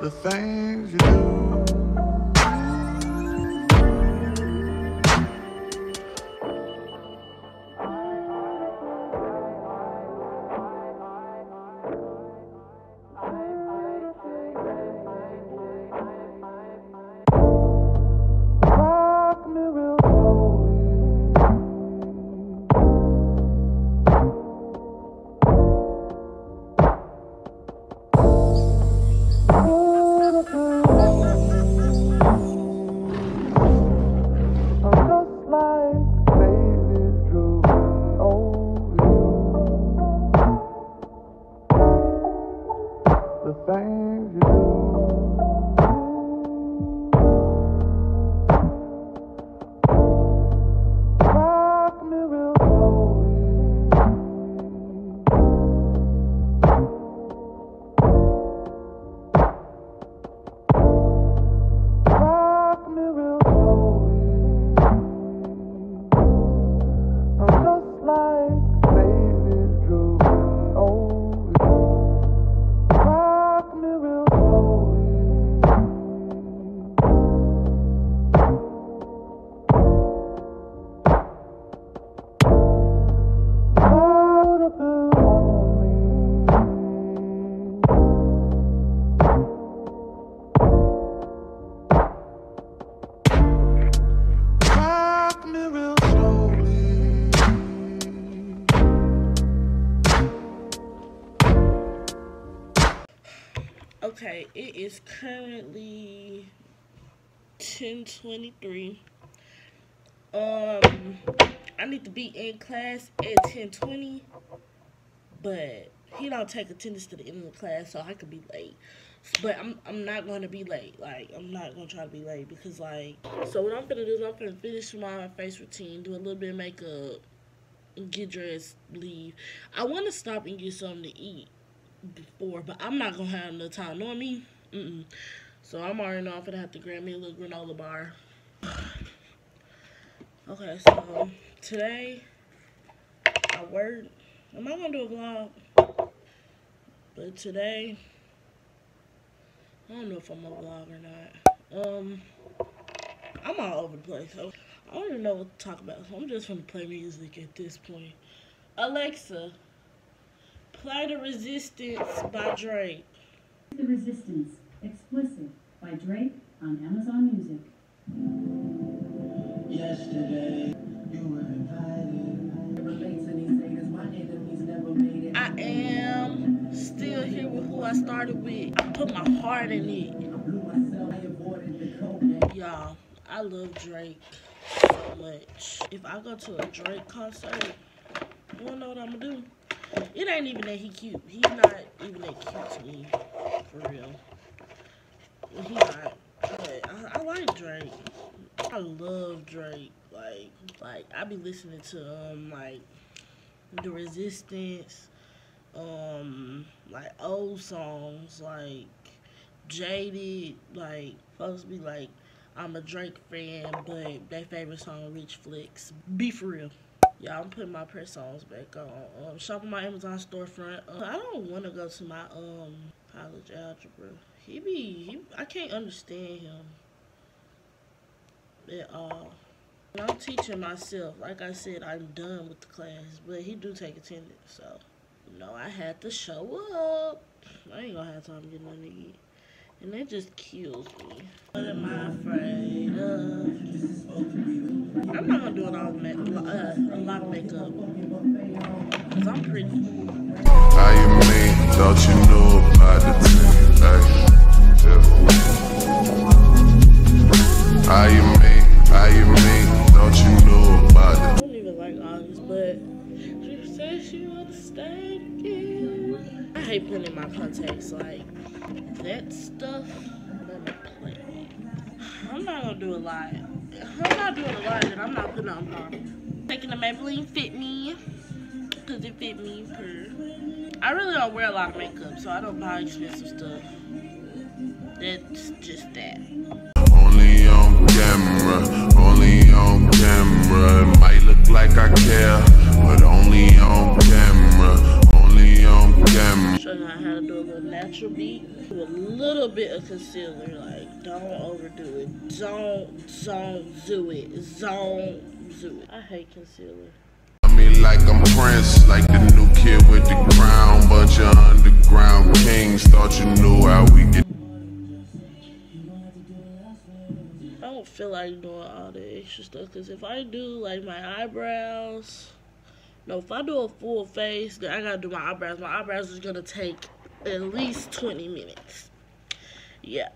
The things you do. Okay, it is currently 1023. Um I need to be in class at 1020, but he don't take attendance to the end of the class, so I could be late. But I'm I'm not gonna be late. Like I'm not gonna try to be late because like so what I'm gonna do is I'm gonna finish my face routine, do a little bit of makeup, get dressed, leave. I wanna stop and get something to eat before, but I'm not gonna have enough time. Know what I mean? Mm-mm. So I'm already know I'm gonna have to grab me a little granola bar. Okay, so today I worked. Am I gonna do a vlog? But today, I don't know if I'm gonna vlog or not. Um, I'm all over the place. So I don't even know what to talk about. So I'm just gonna play music at this point. Alexa, Play the Resistance by Drake. The Resistance, explicit, by Drake on Amazon Music. Yesterday, you were invited. I am still here with who I started with. I put my heart in it. Y'all, I love Drake so much. If I go to a Drake concert, you wanna know what I'm gonna do? It ain't even that he cute. He's not even that cute to me, for real. He not. But I, I like Drake. I love Drake. Like, like I be listening to um like the Resistance, um like old songs like Jaded. Like folks be like, I'm a Drake fan, but their favorite song Rich Flex. Be for real. Yeah, I'm putting my press songs back on. Um, shop on my Amazon storefront. Uh, I don't want to go to my um college algebra. He be, he, I can't understand him at all. And I'm teaching myself. Like I said, I'm done with the class, but he do take attendance, so know I had to show up. I ain't gonna have time to get nothing to eat. And that just kills me. What am I afraid of? I'm not gonna do it all ma- uh, a lot of makeup. Cause I'm pretty. How you mean? Thought you knew about the team. Hey, yeah. How you mean? How you mean? Thought you knew about I don't even like August, but she said she would stay. I hate putting my contacts like that stuff. Let me play. I'm not gonna do a lot. I'm not doing a lot that I'm not putting on prom. Taking the Maybelline Fit Me, cause it fit me per. I really don't wear a lot of makeup, so I don't buy expensive stuff. That's just that. Only on camera, only on camera. It might look like I care, but only on camera, only on camera. Show you how to do a little natural beat. Do a little bit of concealer. Like, don't overdo it. Don't, don't do it. Don't do it. I hate concealer. I mean, like I'm Prince, like the new kid with the crown. Bunch of underground kings. Thought you knew how we get. I don't feel like doing all the extra stuff. Because if I do, like, my eyebrows... No, if I do a full face, then I gotta do my eyebrows. My eyebrows is gonna take at least 20 minutes. Yeah.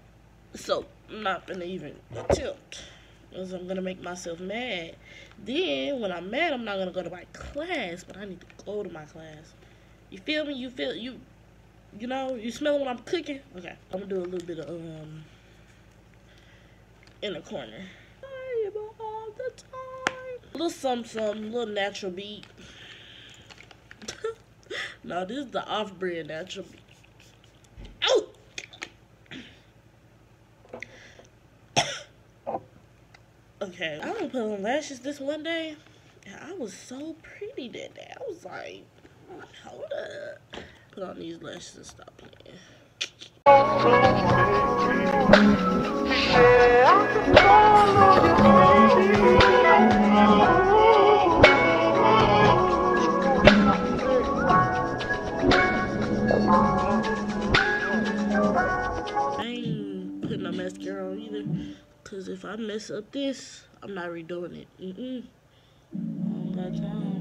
So, I'm not gonna even attempt. Because I'm gonna make myself mad. Then, when I'm mad, I'm not gonna go to my class, but I need to go to my class. You feel me? You feel, you, you know, you smell when I'm cooking? Okay. I'm gonna do a little bit of, um, in the corner. All the time. Little something, something, little natural beat. no, this is the off-brand natural beat. Oh! Okay, I don't put on lashes this one day. And I was so pretty that day. I was like, hold up. Put on these lashes and stop playing. I ain't putting no mascara on either. Cause if I mess up this, I'm not redoing it. Mm-mm. I don't got time.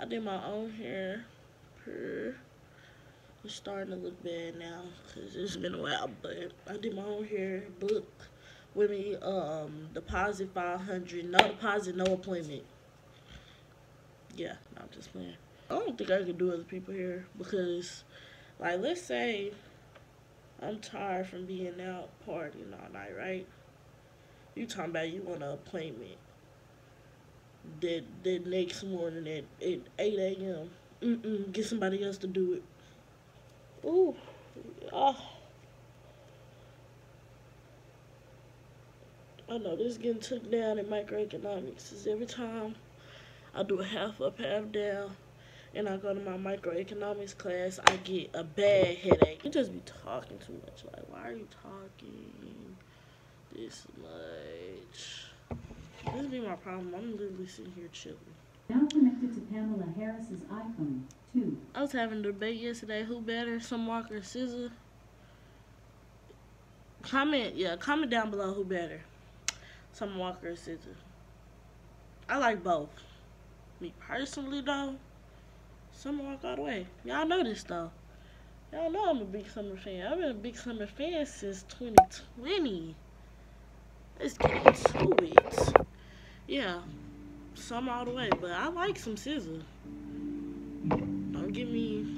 I did my own hair. Per. It's starting to look bad now. Cause it's been a while, but I did my own hair. Book with me. Um, deposit 500. No deposit, no appointment. Yeah, no, I'm just playing. I don't think I could do other people here because, like, let's say I'm tired from being out partying all night, right? You talking about you want an appointment the, that next morning at, at 8 a.m. Mm-mm, get somebody else to do it. Ooh, oh. I know this is getting took down in microeconomics. Is every time I do a half up, half down, and I go to my microeconomics class, I get a bad headache. You just be talking too much. Like, why are you talking this much? This be my problem. I'm literally sitting here chilling. Now connected to Pamela Harris's iPhone 2. I was having a debate yesterday. Who better, Summer Walker or SZA? Comment, yeah, comment down below who better, Summer Walker or SZA. I like both. Me personally, though, Summer walk all the way. Y'all know this though. Y'all know I'm a big summer fan. I've been a big summer fan since 2020. Let's get into it. Yeah, summer all the way, but I like some SZA. Don't get me,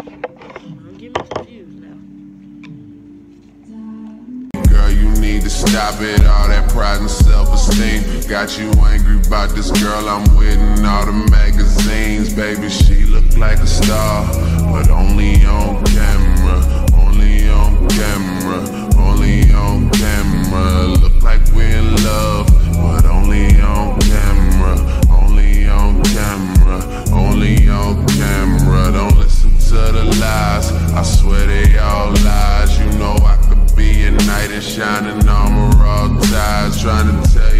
stop it, all that pride and self-esteem. Got you angry about this girl I'm with all the magazines. Baby, she look like a star, but only on camera Only on camera, only on camera. Look like we're in love, but only on camera Only on camera, only on camera. Don't listen to the lies, I swear they all lies shining armor all ties Trying to tell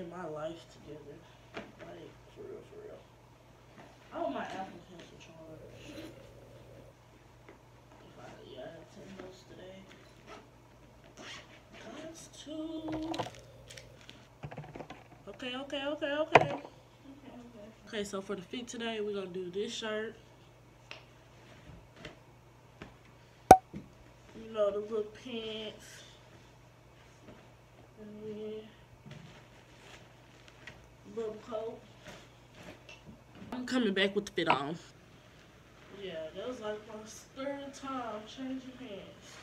get my life together. Like, for real, for real. I want my Apple Pencil charged. If I, yeah, I had 10 notes today. That's two. Okay, okay, okay, okay. Okay, so for the fit today, we're gonna do this shirt. You know, the little pants. And then bubble coat. I'm coming back with the fit on. Yeah, that was like my third time changing pants.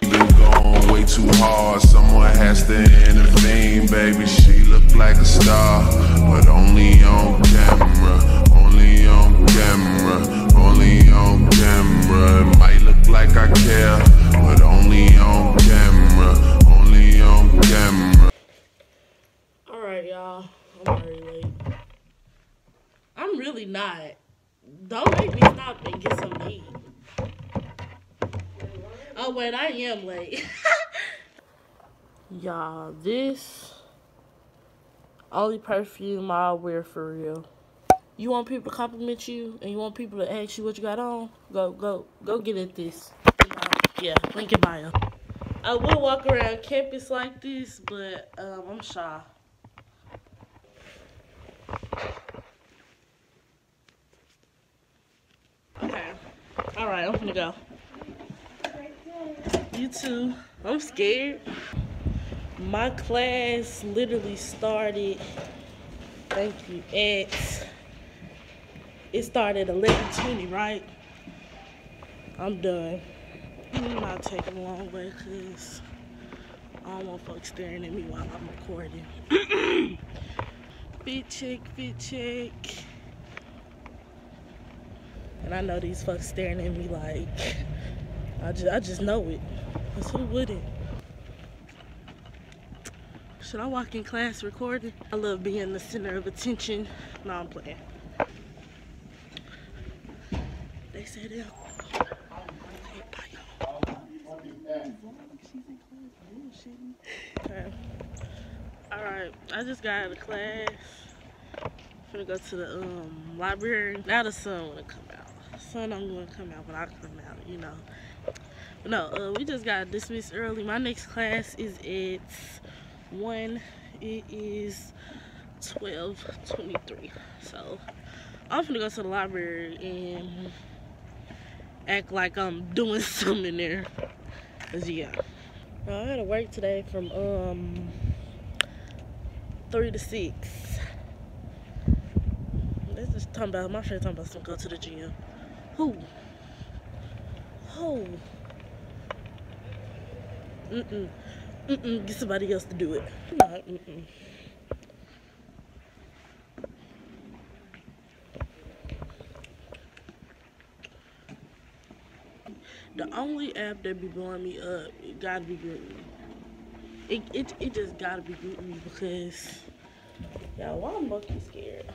been going way too hard. Someone has to intervene, baby. She look like a star, but only on camera. Only on camera. Only on camera. It might look like I care, but only on camera. Only on camera. Y'all. I'm really not. Don't make me stop and get to eat. Oh, wait, I am late. y'all, this only perfume I'll wear for real. You want people to compliment you and you want people to ask you what you got on? Go, go, go get at this. Yeah, link in bio. I will walk around campus like this, but um, I'm shy. Okay. All right, I'm gonna go. You too. I'm scared. My class literally started. Thank you. At it started 11:20, right? I'm done. I'm not taking a long way because I don't want folks staring at me while I'm recording. fit check, fit check. And I know these folks staring at me like, I just, I just know it. Cause who wouldn't? Should I walk in class recording? I love being the center of attention. No, I'm playing. They said it. Alright, I just got out of class. I'm gonna go to the um library. Now the sun wanna come. Sun I'm gonna come out when I come out, you know. But no, uh, we just got dismissed early. My next class is at one. It is twelve twenty-three. So I'm gonna go to the library and act like I'm doing something there. Cause yeah. Well, I had to work today from um three to six. This is talking about my friend talking about some go to the gym. Who? Who? Mm-mm. Mm-mm. Get somebody else to do it. Not, mm-mm. The only app that be blowing me up, it gotta be GroupMe. It, it, it just gotta be GroupMe because, y'all, why I'm monkey scared?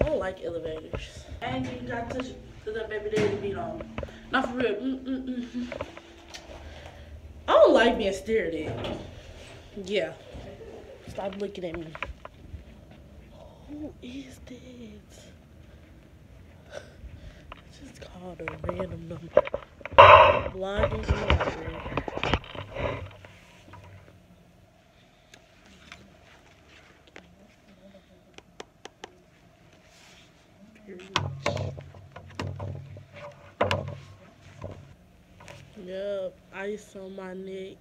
I don't like elevators. Ain't even got to touch it because that baby daddy beat on. Not for real. Mm, mm, mm, mm. I don't like being stared at. Yeah. Stop looking at me. Who is this? I just called a random number. Blogging in the library. Yep, ice on my neck.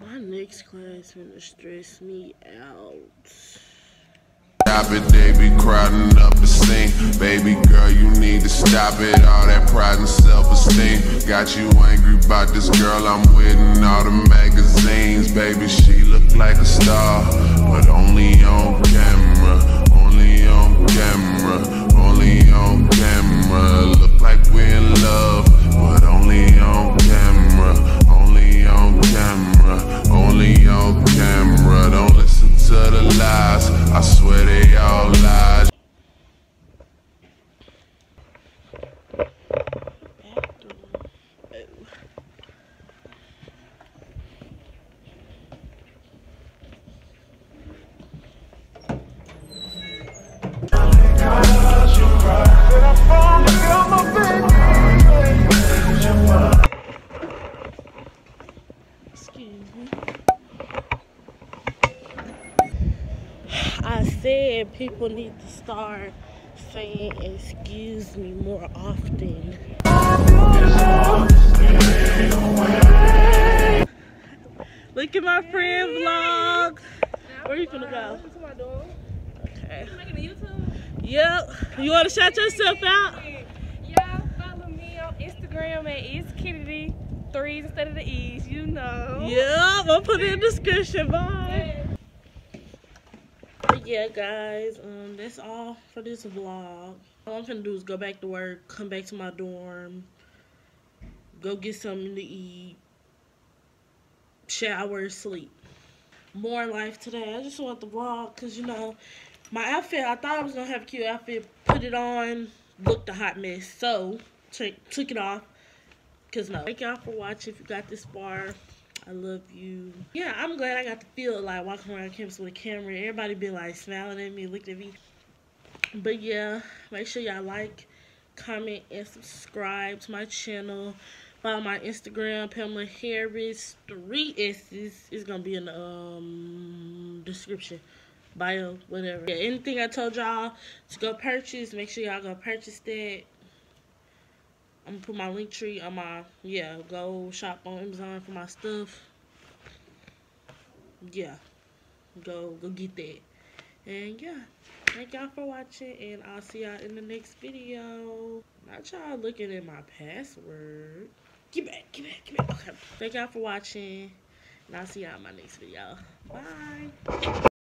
My next class gonna stress me out. Stop it, they be crowding up the scene. Baby girl, you need to stop it. All that pride and self-esteem got you angry about this girl I'm with in all the magazines. Baby, she look like a star, but only on camera. Only on camera. Only on camera. I said people need to start saying excuse me more often. Look at my friend vlog. Where are you gonna go? To my door. Okay. Making YouTube? Yep. You wanna shout yourself out? Y'all follow me on Instagram at it's Kennedy threes instead of the E's. You know. Yep. I'll put it in the description. Bye. Yeah, guys, um, that's all for this vlog. All I'm gonna do is go back to work, come back to my dorm, go get something to eat, shower, sleep. More life today. I just want the vlog because you know my outfit. I thought I was gonna have a cute outfit. Put it on, looked a hot mess. So took took it off. Cause no. Thank y'all for watching. If you got this far, I love you. Yeah, I'm glad I got to feel like walking around campus with a camera. Everybody be like smiling at me, looking at me. But yeah, make sure y'all like, comment, and subscribe to my channel. Follow my Instagram, Pamela Harris, three S's. It's gonna be in the um description, bio, whatever. Yeah, anything I told y'all to go purchase, make sure y'all go purchase that. I'm gonna put my Linktree on my yeah. Go shop on Amazon for my stuff. Yeah, go go get that. And yeah, thank y'all for watching, and I'll see y'all in the next video. Not y'all looking at my password. Get back, get back, get back. Okay. Thank y'all for watching, and I'll see y'all in my next video. Bye.